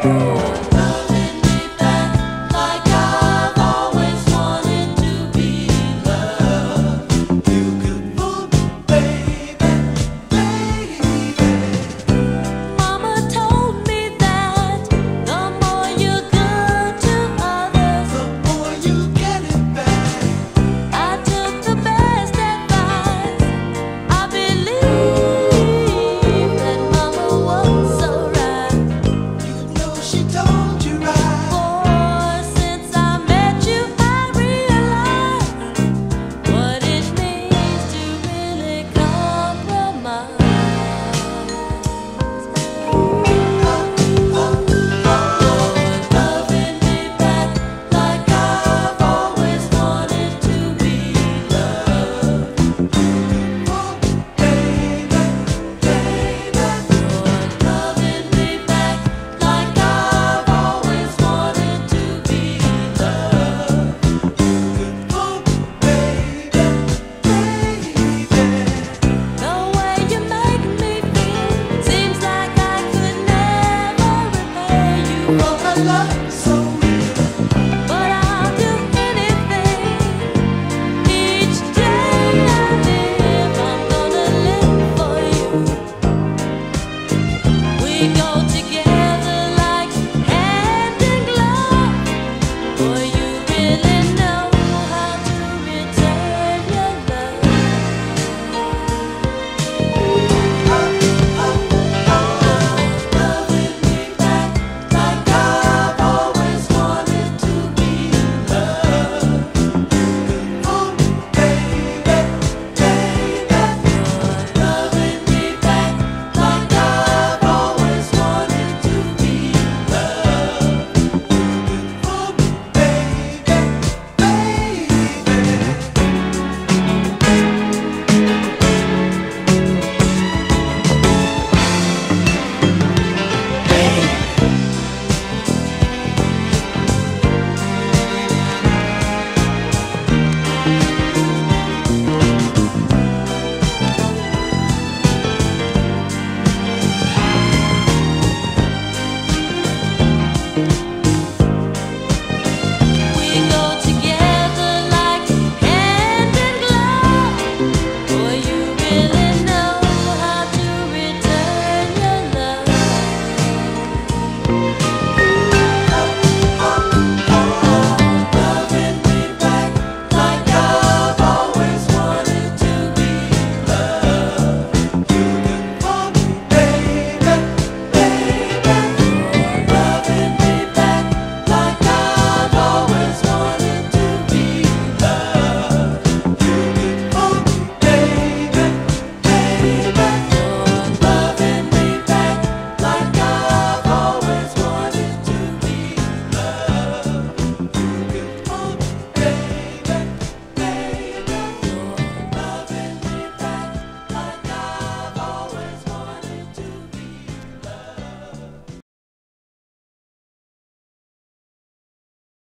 Oh.